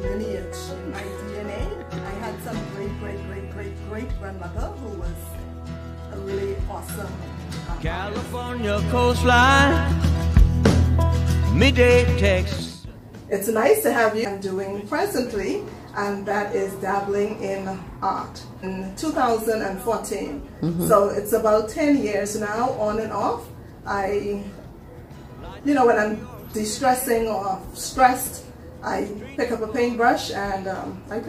lineage my DNA. I had some great, great, great, great, great grandmother who was a really awesome. Uh, California coastline, midday Texas. It's nice to have you. I'm doing presently, and that is dabbling in art in 2014. Mm -hmm. So it's about 10 years now, on and off. I, you know, when I'm distressing or stressed, I pick up a paintbrush and um, I.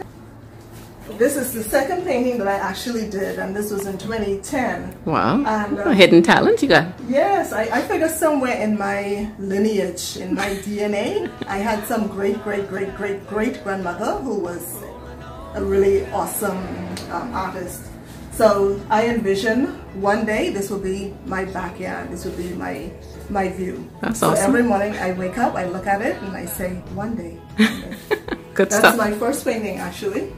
This is the second painting that I actually did, and this was in 2010. Wow. And, a hidden talent you got. Yes, I, I figure somewhere in my lineage, in my DNA, I had some great, great, great, great, great grandmother who was a really awesome um, artist. So I envision one day this will be my backyard. This will be my my view. That's so awesome. every morning I wake up, I look at it, and I say, one day. Good That's stuff. my first painting, actually.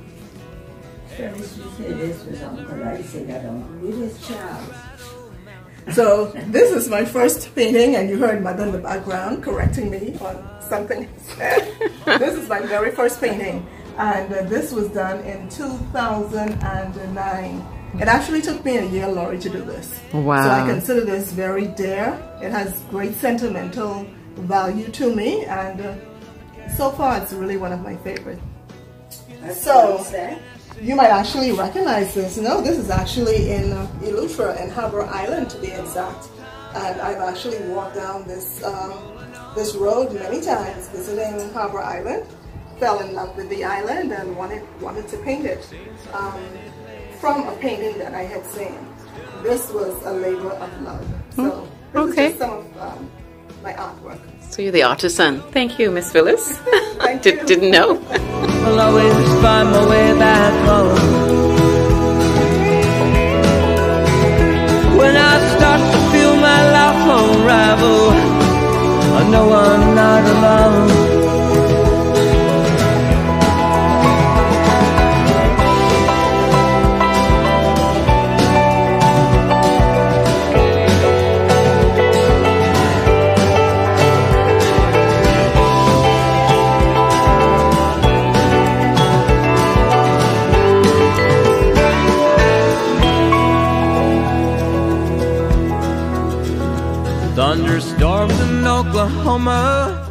Shirley, she said this was Uncle. I said that Uncle. It is Charles. So this is my first painting, and you heard Mother in the background correcting me on something this is my very first painting, and uh, this was done in 2009. It actually took me a year, Laurie, to do this. Wow. So I consider this very dear. It has great sentimental value to me, and uh, so far it's really one of my favorite. That's So- what he said. You might actually recognize this. No, this is actually in uh, Eleuthera in Harbour Island to be exact. And I've actually walked down this um, this road many times visiting Harbour Island. Fell in love with the island and wanted wanted to paint it um, from a painting that I had seen. This was a labor of love. So this okay. is just some of um, my artwork. So you're the artisan. Thank you, Miss Phyllis. Thank Did, you. Didn't know. I'll always find my way back home. Thunderstorms in Oklahoma